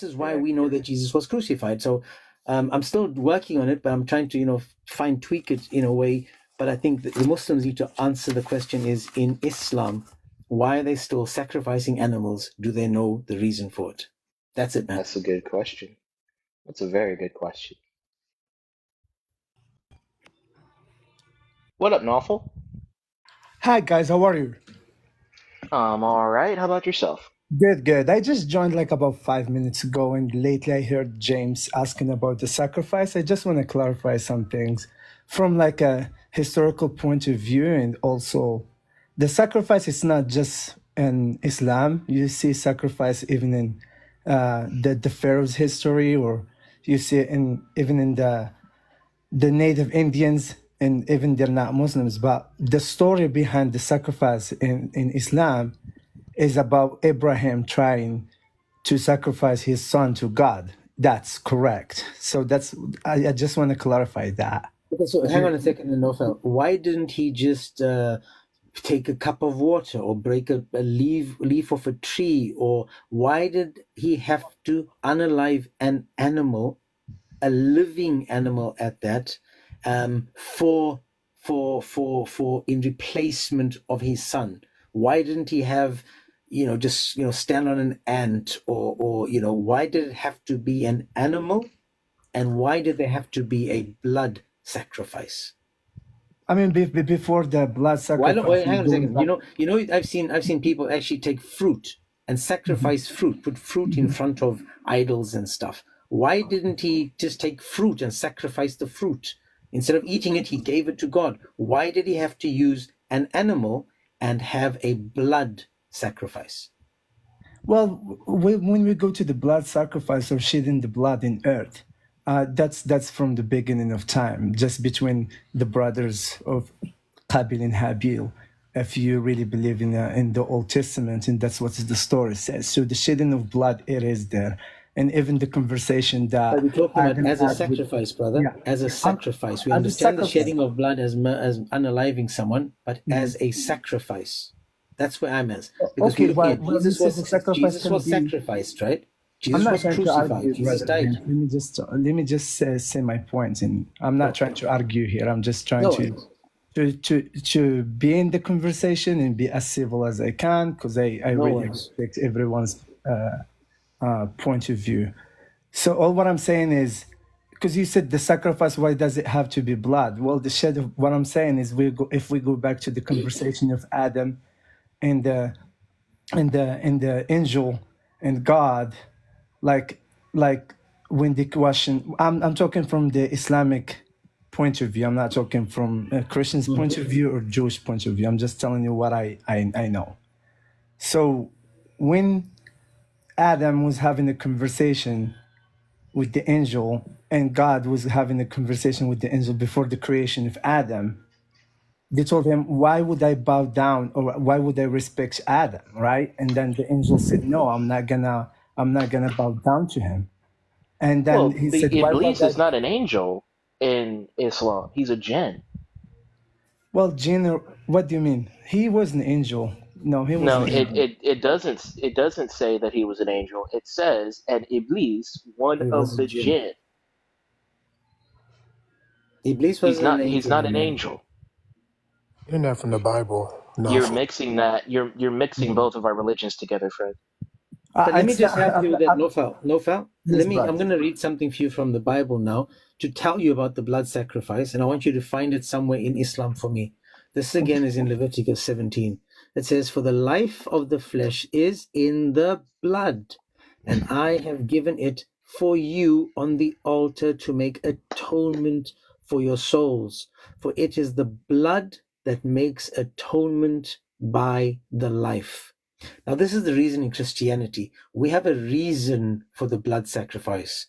this is why we know that Jesus was crucified. So um, I'm still working on it, but I'm trying to, you know, fine tweak it in a way. But I think that the Muslims need to answer the question: Is in Islam, why are they still sacrificing animals? Do they know the reason for it? That's it, man. That's a good question. That's a very good question. What up, Nawful? Hi guys, how are you? I'm all right. How about yourself? Good, good. I just joined like about five minutes ago, and lately I heard James asking about the sacrifice. I just want to clarify some things from like a historical point of view, and also the sacrifice is not just in Islam. You see sacrifice even in uh, the the Pharaoh's history, or you see it in even in the the native Indians, and even they're not Muslims. But the story behind the sacrifice in in Islam is about Abraham trying to sacrifice his son to God. That's correct. So that's I, I just want to clarify that. Okay, so hang on a second, Nofel. Why didn't he just uh, take a cup of water or break a, a leaf leaf of a tree? Or why did he have to unalive an animal, a living animal at that, um, for for for for in replacement of his son? Why didn't he have you know just you know stand on an ant or or you know why did it have to be an animal and why did there have to be a blood sacrifice? I mean, be, be- before the blood why sacrifice, wait, hang on a second. you know you know i've seen i've seen people actually take fruit and sacrifice mm-hmm. fruit put fruit in mm-hmm. front of idols and stuff. Why oh. didn't he just take fruit and sacrifice the fruit? Instead of eating it he gave it to god. Why did he have to use an animal and have a blood sacrifice Well, when we go to the blood sacrifice or shedding the blood in earth, uh, that's that's from the beginning of time, just between the brothers of Qabil and Habil. If you really believe in uh, in the Old Testament, and that's what the story says. So the shedding of blood, it is there, and even the conversation that But we're talking about Adam as a had with sacrifice, brother. yeah, As a sacrifice. We as understand the shedding of blood as as unaliving someone, but Mhm. as a sacrifice. That's where I'm as. Because Okay, well, at well, Jesus was sacrifice Jesus was be. sacrificed, right? Jesus was crucified. Jesus died. Let me just let me just uh, say my point, and I'm not trying to argue here. I'm just trying No to to to to be in the conversation and be as civil as I can because I I No really worries. respect everyone's uh, uh, point of view. So all what I'm saying is because you said the sacrifice, why does it have to be blood? Well, the shed of what I'm saying is we go if we go back to the conversation of Adam and the and the and the angel and God, like like when the question I'm I'm talking from the Islamic point of view. I'm not talking from a Christian's mm-hmm. point of view or Jewish point of view. I'm just telling you what I I, I know. So when Adam was having a conversation with the angel and God was having a conversation with the angel before the creation of Adam, they told him, Why would I bow down or why would I respect Adam? Right? And then the angel said, No, I'm not gonna I'm not gonna bow down to him. And then Well, he the said, Iblis is not an angel in Islam. He's a jinn. well Jinn what do you mean? He was an angel. No, he wasn't an it, angel. it, it doesn't it doesn't say that he was an angel. It says an Iblis, one He of the jinn. jinn. Iblis He's wasn't not an he's not an man. angel. You're not from the Bible. You're mixing that you're you're mixing mm-hmm. both of our religions together, Fred. Uh, but I, let me it's just not, help you with I, that, uh, I, Nofal. Nofal, yes, let me, I'm going to read something for you from the Bible now to tell you about the blood sacrifice, and I want you to find it somewhere in Islam for me. This again is in Leviticus 17. It says, For the life of the flesh is in the blood, and I have given it for you on the altar to make atonement for your souls. For it is the blood that makes atonement by the life. Now, this is the reason in Christianity we have a reason for the blood sacrifice,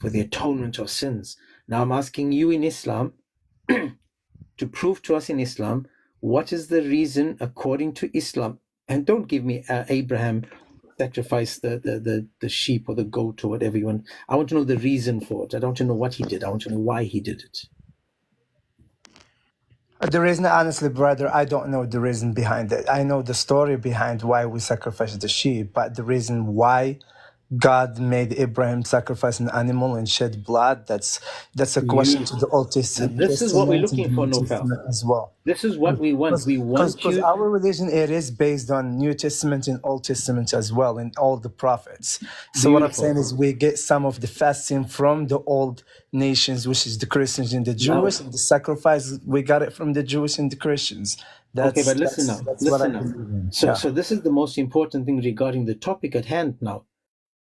for the atonement of sins. Now, I'm asking you in Islam to prove to us in Islam what is the reason according to Islam. And don't give me uh, Abraham sacrificed the, the, the, the sheep or the goat or whatever you want. I want to know the reason for it. I don't want to know what he did. I want to know why he did it. The reason, honestly, brother, I don't know the reason behind it. I know the story behind why we sacrifice the sheep, but the reason why God made Abraham sacrifice an animal and shed blood. That's that's a question to the Old Testament. and this is what we're Testament and the looking for, Nofel. As well. This is what we want. Because We want because our religion it is based on New Testament and Old Testament as well, and all the prophets. So what I'm saying is we get some of the fasting from the old nations, which is the Christians and the Now, Jewish, and the sacrifice we got it from the Jewish and the Christians. okay, but listen that's now. that's Listen now. So, Yeah. so this is the most important thing regarding the topic at hand now,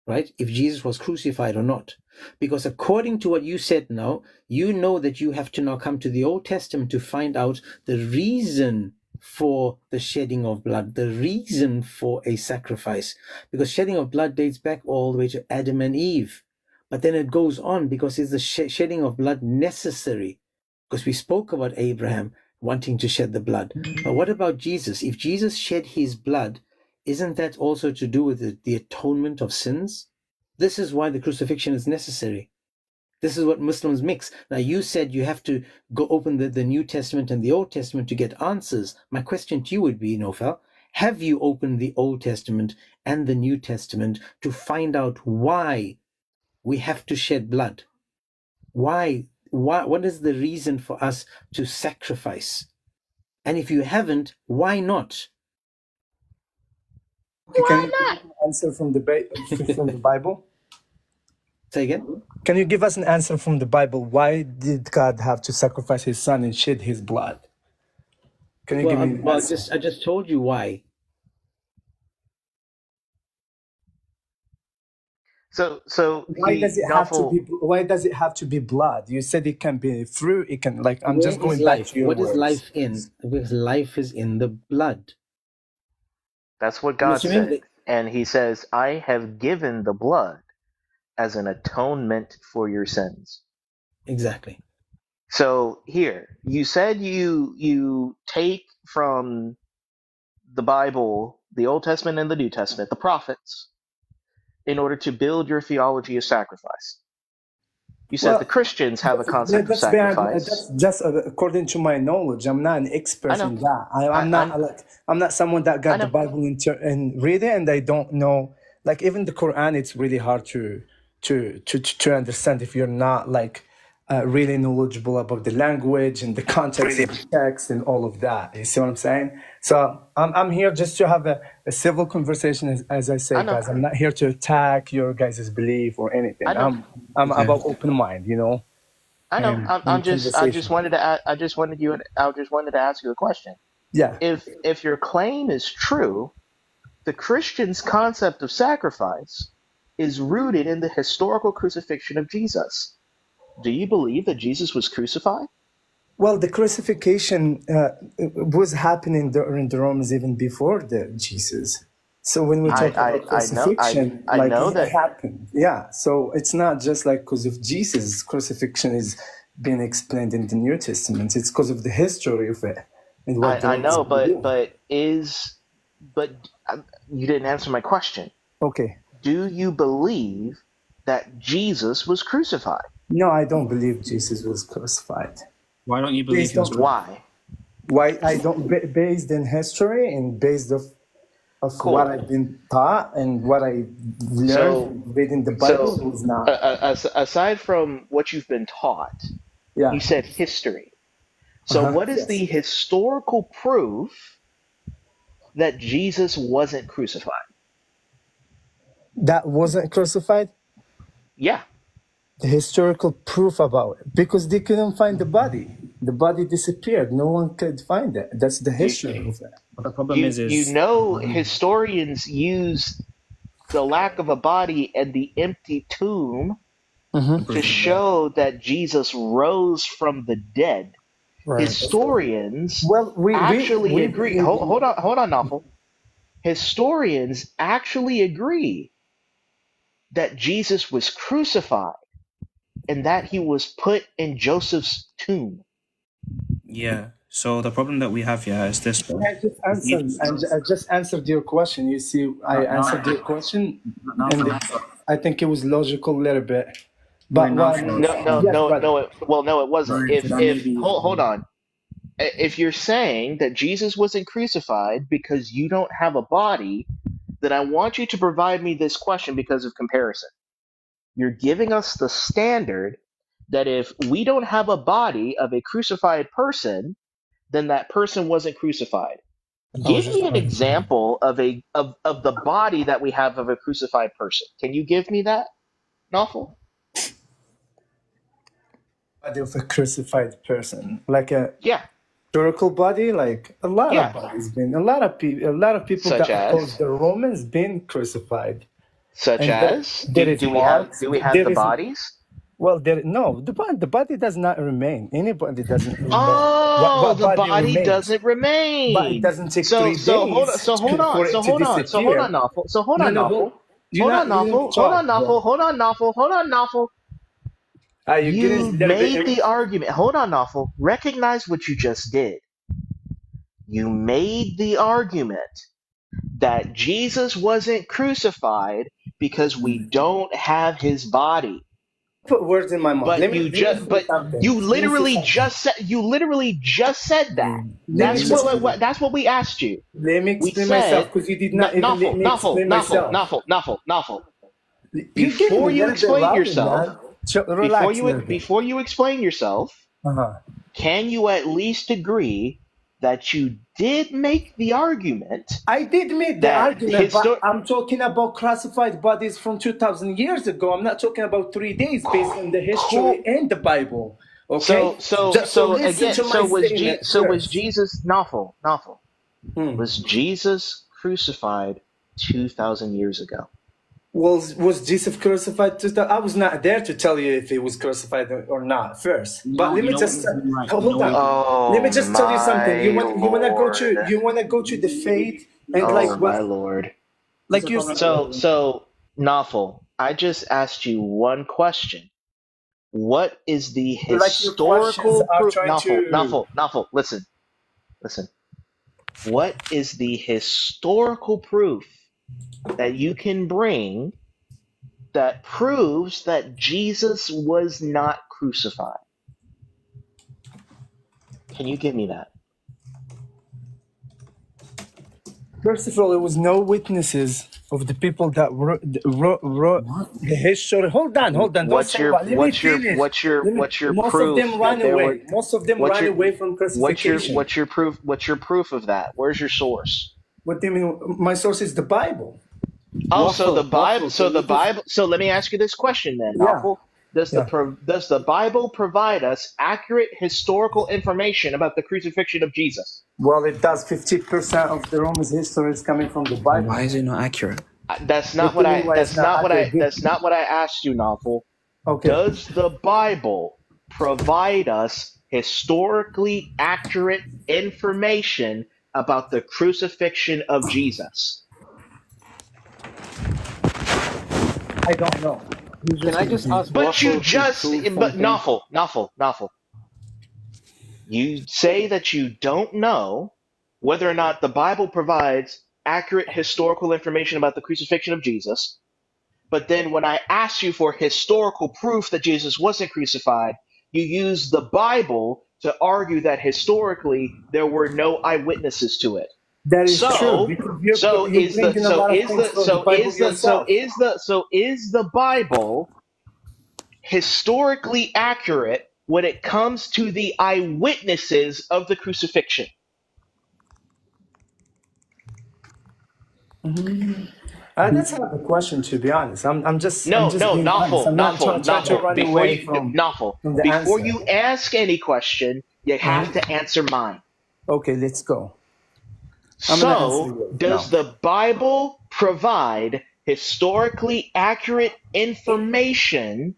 right? If Jesus was crucified or not. Because according to what you said now, you know that you have to now come to the Old Testament to find out the reason for the shedding of blood, the reason for a sacrifice. Because shedding of blood dates back all the way to Adam and Eve. But then it goes on because is the sh- shedding of blood necessary? Because we spoke about Abraham wanting to shed the blood. But what about Jesus? If Jesus shed his blood, isn't that also to do with the, the atonement of sins? This is why the crucifixion is necessary. This is what Muslims mix. Now, you said you have to go open the, the New Testament and the Old Testament to get answers. My question to you would be, Nofel, have you opened the Old Testament and the New Testament to find out why we have to shed blood? Why? Why? What is the reason for us to sacrifice? And if you haven't, why not? Okay, Can you answer from the Ba- from the Bible? Say again. Can you give us an answer from the Bible? Why did God have to sacrifice His Son and shed His blood? Can you Well, give me an well, answer? just I just told you why. So so Why does it have to be? Why does it have to be blood? You said it can be fruit. It can like. I'm Where just is going back life? to your What is words. life in? Because life is in the blood. That's what God said. that And he says, I have given the blood as an atonement for your sins. exactly. So here, you said you you take from the Bible, the Old Testament and the New Testament, the prophets, in order to build your theology of sacrifice. You said the Christians have a concept of that's beyond, sacrifice. that's just uh, according to my knowledge. I'm not an expert know. in that. I, I, I'm not I, like I'm not someone that got the. Bible and, ter- and read it, and I don't know. Like even the Quran, it's really hard to to to to to understand if you're not like uh, really knowledgeable about the language and the context of the text and all of that. You see what I'm saying? So I'm I'm here just to have a, a civil conversation, as, as I I say, know. guys. I'm not here to attack your guys' belief or anything. I know. I'm I'm Okay. about open mind, you know I know. and, I'm, I'm just. I just wanted to. a- I just wanted you. I just wanted to ask you a question. Yeah. If if your claim is true, the Christians' concept of sacrifice is rooted in the historical crucifixion of Jesus. Do you believe that Jesus was crucified? Well, the crucifixion uh, was happening during the Romans even before the Jesus. So when we talk I, about I know. I crucifixion, I like know it that. happened. Yeah. So it's not just like because of Jesus. Crucifixion is being explained in the New Testament. It's because of the history of it and what I I know, but doing. but is but um, you didn't answer my question. Okay. Do you believe that Jesus was crucified? No, I don't believe Jesus was crucified. Why don't you believe Based on? Why? why I don't ba- based in history and based of of what I've been taught and what I learned So reading the Bible so is not. uh, aside from what you've been taught, Yeah. you said history. So Uh-huh. what is Yes. the historical proof that Jesus wasn't crucified? That wasn't crucified. Yeah. The historical proof about it because they couldn't find the body. The body disappeared. No one could find it. That's the You history of it. But the problem you is, you know um, historians use the lack of a body and the empty tomb Mm-hmm. to proof of that. show that Jesus rose from the dead. Right. Historians Well, we we actually we agree. believe Hold, hold on, hold on, Novel. Historians actually agree that Jesus was crucified and that he was put in Joseph's tomb. Yeah. So the problem that we have here is this one. I just answered. I I just answered your question. You see, I no, answered your question, and no, it, I think it was logical a little bit. But no, no, No, no, Yes, no, no. It, well, no, it wasn't. Sorry, If could if hold hold on. If you're saying that Jesus wasn't crucified because you don't have a body, then I want you to provide me this question because of comparison. You're giving us the standard that if we don't have a body of a crucified person, then that person wasn't crucified. Give me an example of a of, of the body that we have of a crucified person. Can you give me that, Nawful? body of a crucified person, like a Yeah, historical body, like a lot yeah. of bodies been, a lot of people, a lot of people Such that oppose as, the Romans been crucified, such and as, there do do we have do we have the is bodies? well, there no the body, the body does not remain. Anybody doesn't oh, remain. Oh, what the body body remains? doesn't remain. But it doesn't take So three so hold on, days so hold on, so hold on, so hold on, disappear. So hold on, no, Nawful, hold, on, not letting me Nawful, hold on, bro. Hold on, Nawful, hold on, getting a You made the argument. Hold on, Nawful. Recognize what you just did. You made the argument that Jesus wasn't crucified because we don't have his body. Put words in my mouth. But Let you me just but something. you Let literally just said you literally just said that. Let That's what, what that's what we asked you. let me explain myself because you did n- not even let Nawful, me Nawful, explain Nawful, myself. Nawful, Nawful, Nawful. You're getting a Before you explain louder, yourself, before relax a you before you explain yourself, Uh-huh. can you at least agree that you did make the argument I did make the that argument, but I'm talking about classified bodies from 2,000 years ago. I'm not talking about three days based on the history and the Bible. Okay? so so Just so so again so was Je- so was. Jesus novel novel Hmm. was Jesus crucified 2000 years ago Was was Jesus crucified? To the, I was not there to tell you if he was crucified or or not first. But No, let me know just what? You're right. hold You know on. what? Let me oh just tell you something. You my want you want to go to you want to go to the faith and oh like my lord like you so so novel I just asked you one question what is the like your questions historical are proof trying novel to novel novel listen listen what is the historical proof that you can bring that proves that Jesus was not crucified? Can you give me that? First of all, there was no witnesses of the people that wrote, wrote, wrote the history. Hold on, hold on. What's your what. Let me what's your finish. what's your me, what's your most of them ran there were away. Most of them ran your away from crucifixion. what's your what's your proof what's your proof of that? Where's your source? What do you mean? My source is the Bible. Oh, so the Bible so the Bible so let me ask you this question then, Yeah, Nawful. Does the yeah. pro- does the Bible provide us accurate historical information about the crucifixion of Jesus? Well, it does. Fifty percent of the Roman history is coming from the Bible. Why is it not accurate? I- That's not do what I that's not not what I that's not what I asked you, Novel. Okay. Does the Bible provide us historically accurate information about the crucifixion of Jesus? I don't know. You Can I just ask But you Waffle to just prove but something? Nawful, Nawful, Nawful. You say that you don't know whether or not the Bible provides accurate historical information about the crucifixion of Jesus, but then when I ask you for historical proof that Jesus wasn't crucified, you use the Bible to argue that historically there were no eyewitnesses to it. That is true So, because you're so you're is the so is the from the so is the so is the so is the Bible historically accurate when it comes to the eyewitnesses of the crucifixion? Mm-hmm. Uh, that's not the question, to be honest. I'm, I'm just, I'm No, just no, novel, I'm not trying, novel, trying novel. Before away you, from, novel. from Before answer. you ask any question, you have Mhm. to answer mine. Okay, let's go. I'm So, does now. the Bible provide historically accurate information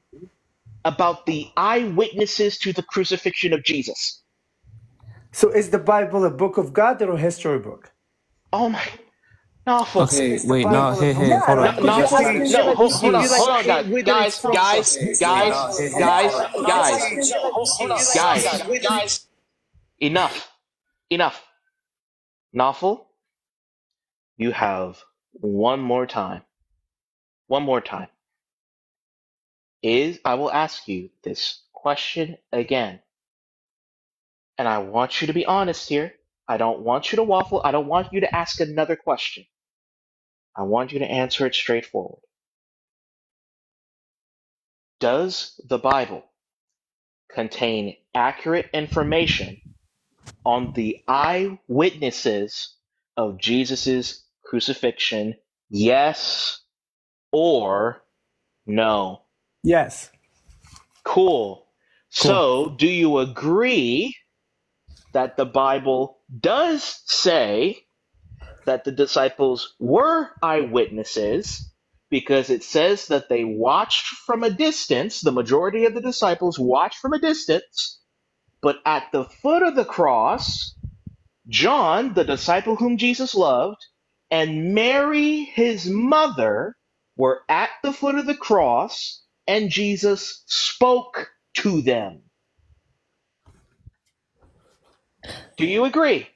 about the eyewitnesses to the crucifixion of Jesus? So, is the Bible a book of God or a history book? Oh my, novel. So, Okay, is wait, no, Bible hey, hey, hold on. because You you're just, novel. asking me No, hold, hold on, hold on, guys, hate whether it's guys, guys, guys, no, hey, hey, guys, guys, guys. Enough, enough. Novel, you have one more time. One more time. Is I will ask you this question again, and I want you to be honest here. I don't want you to waffle. I don't want you to ask another question. I want you to answer it straightforward. Does the Bible contain accurate information on the eyewitnesses of Jesus' crucifixion? Yes or no? Yes. Cool. Cool. So, do you agree that the Bible does say that the disciples were eyewitnesses because it says that they watched from a distance, the majority of the disciples watched from a distance, but at the foot of the cross, John, the disciple whom Jesus loved, and Mary, his mother, were at the foot of the cross, and Jesus spoke to them. Do you agree?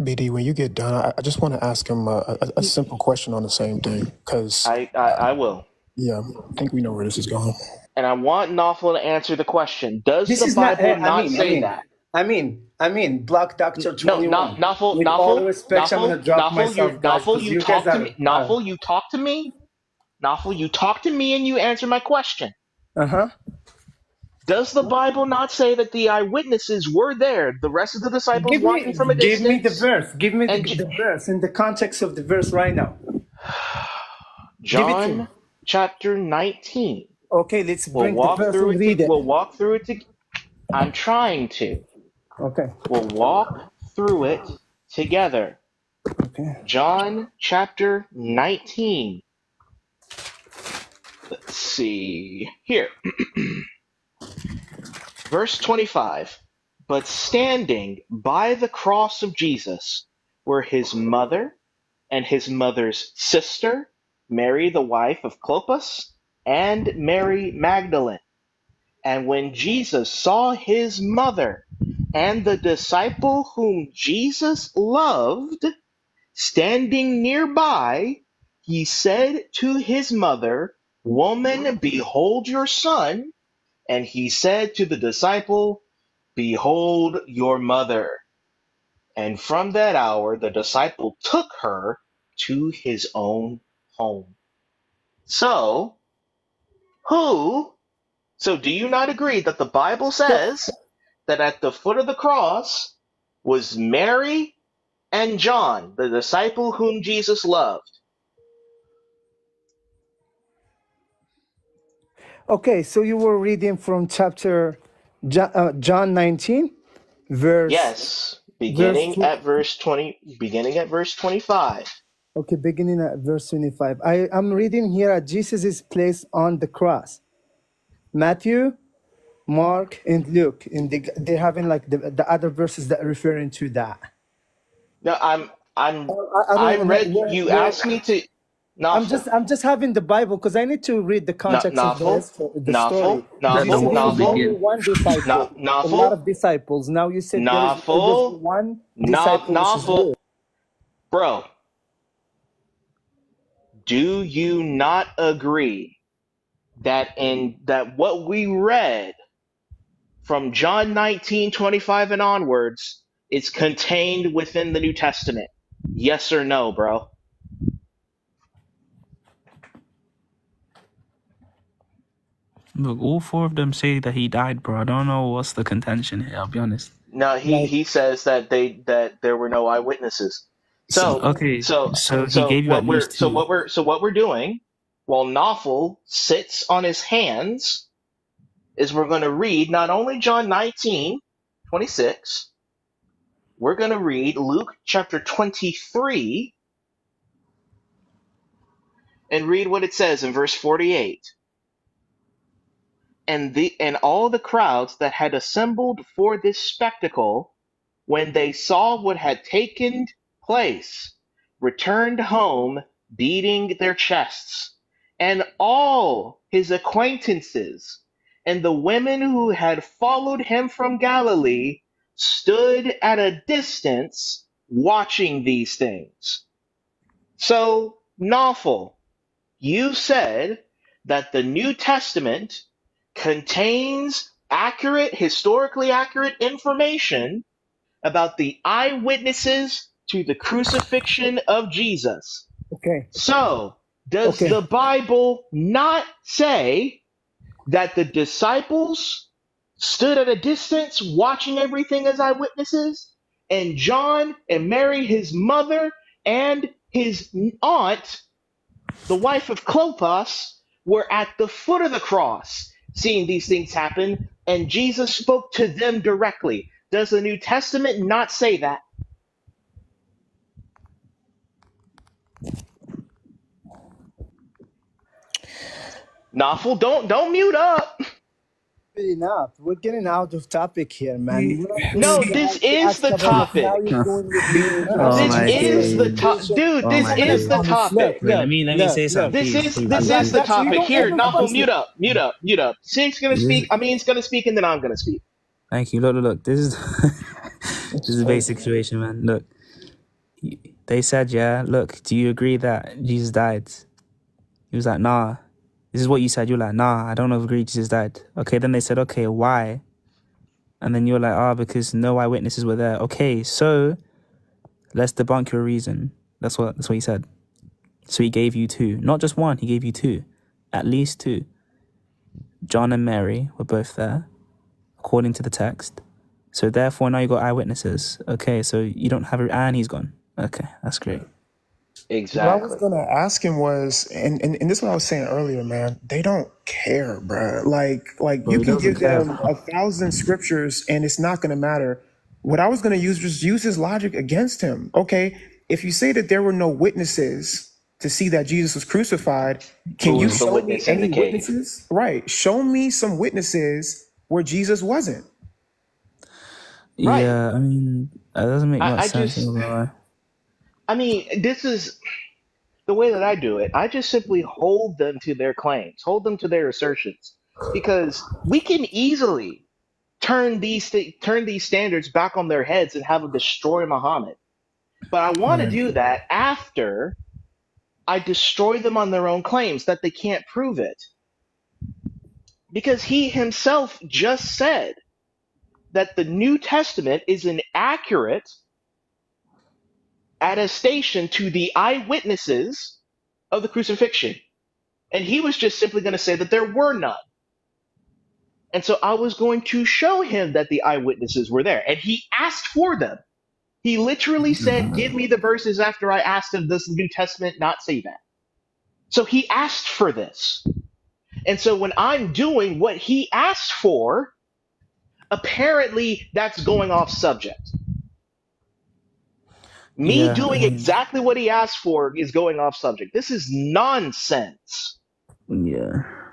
BD, when you get done, I, I just want to ask him a, a, a simple question on the same thing, because I, I, I will. yeah, I think we know where this is going. And I want Nawful to answer the question. Does This the is not. Bible I not mean, I say mean, that? I mean, I mean, Black Doctor No, Twenty not One. Nawful, With all Nawful, respect, I'm Nawful, gonna drop Nawful, you, myself, guys, Nawful, because you you guys talk to are. me. Nawful, you talk to me. Nawful, you talk to me and you answer my question. Uh huh. Does the Bible not say that the eyewitnesses were there, the rest of the disciples Give watching me, from a give me the verse. Give me the, the verse in the context of the verse right now. Give it to me. John chapter 19. Okay, let's We'll walk through it. To, it. we'll walk through it. To, I'm trying to. Okay. We'll walk through it together. Okay. John chapter 19. Let's see. Here. Verse 25. But standing by the cross of Jesus were his mother and his mother's sister, Mary, the wife of Clopas, and Mary Magdalene. And when Jesus saw his mother and the disciple whom Jesus loved standing nearby, he said to his mother, Woman, behold your son. And he said to the disciple, Behold your mother. And from that hour, the disciple took her to his own home. So, who? So, do you not agree that the Bible says that at the foot of the cross was Mary and John, the disciple whom Jesus loved? Okay, so you were reading from chapter uh, John 19, verse Yes, beginning two. at verse 20, beginning at verse 25. Okay, beginning at verse 25. I I'm reading here at Jesus' place on the cross. Matthew, Mark, and Luke. And they, they're having like the, the other verses that are referring to that. No, I'm I'm I, I I know read you asked me to I'm just I'm just having the Bible because I need to read the Na- context of the Nawful. rest of the Nawful. story. Let Because you Nawful. said there is Nawful only one disciple, Na- a lot of disciples. Now you said there is there's one disciple, which is Nawful. Bro, do you not agree that in that what we read from John 19, 25 and onwards is contained within the New Testament? Yes or no, bro? Look, all four of them say that he died, bro. I don't know what's the contention here. I'll be honest. No, he Like he says that they that there were no eyewitnesses. So, So okay, so so he so gave you what we're so what we're so what we're doing while Nawful sits on his hands is we're going to read not only John 19, 26, we're going to read Luke chapter 23 and read what it says in verse 48. And the and all the crowds that had assembled for this spectacle when they saw what had taken place, returned home beating their chests. And all his acquaintances and the women who had followed him from Galilee stood at a distance watching these things. So, Nawful, you said that the New Testament contains accurate, historically accurate information about the eyewitnesses to the crucifixion of Jesus. Okay. So, does Okay. the Bible not say that the disciples stood at a distance watching everything as eyewitnesses? And John and Mary, his mother, and his aunt, the wife of Clopas, were at the foot of the cross seeing these things happen, and Jesus spoke to them directly. Does the New Testament not say that? Nawful, don't don't mute up. Enough. We're getting out of topic here, man. We're not No, going oh this is the topic. Now you're going with the Oh This my is the topic, dude. Oh This is days. the topic. Wait, let me let me say something, This is this That, is the topic. Here, ever Nawful, mute up, mute up, mute up. Sink's gonna speak. I mean, Amin's gonna speak, and then I'm gonna speak. thank you. Look, look, look. This is this is a basic situation, man. Look, they said, yeah. Look, do you agree that Jesus died? He was like, nah. This is what you said. You're like, nah, I don't agree Jesus died. Okay, then they said, okay, why? And then you're like, ah, because no eyewitnesses were there. Okay, so let's debunk your reason. That's what that's what he said. So he gave you two, not just one. He gave you two, at least two. John and Mary were both there, according to the text. So therefore, now you got eyewitnesses. Okay, so you don't have, and he's gone. Okay, that's great. What I was Exactly. gonna ask him was, and, and and this is what I was saying earlier, man. They don't care, bruh. Like like Bro, you he can doesn't give care. them a thousand scriptures, and it's not gonna matter. What I was gonna use was use his logic against him. Okay, if you say that there were no witnesses to see that Jesus was crucified, can Who you was the show me witness in any cave? witnesses? Right, show me some witnesses where Jesus wasn't. Right. Yeah, I mean, that doesn't make I, much I sense. just, I'm not gonna lie. I mean, this is the way that I do it. I just simply hold them to their claims, hold them to their assertions, because we can easily turn these th- turn these standards back on their heads and have them destroy Muhammad. But I want to Right. do that after I destroy them on their own claims that they can't prove it. Because he himself just said that the New Testament is an accurate attestation to the eyewitnesses of the crucifixion. And he was just simply going to say that there were none. And so I was going to show him that the eyewitnesses were there. And he asked for them. He literally mm-hmm. said, Give me the verses after I asked him, Does the New Testament not say that? So he asked for this. And so when I'm doing what he asked for, apparently that's going off subject. Me Yeah, I doing mean, exactly what he asked for is going off subject. This is nonsense. yeah.